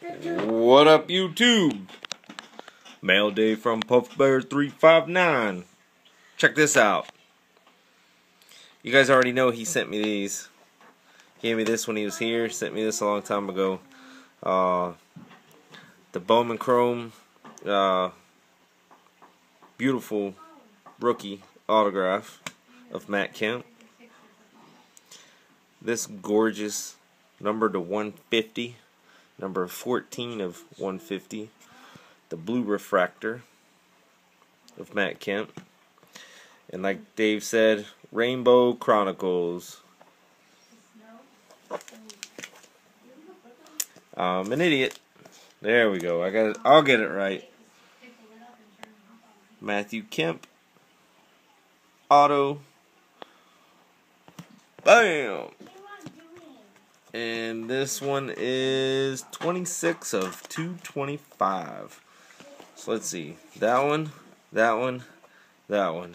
What up, YouTube? Mail day from Puffbear359. Check this out. You guys already know he sent me these. He gave me this when he was here. Sent me this a long time ago. Uh, the Bowman Chrome. Uh, beautiful rookie autograph of Matt Kemp. This gorgeous number to 150 number 14 of 150, the Blue Refractor of Matt Kemp. And like Dave said, Rainbow Chronicles. I'm an idiot. There we go. I got it. I'll get it right. Matthew Kemp. Auto. Bam. And this one is 26 of 225. So let's see. That one, that one, that one.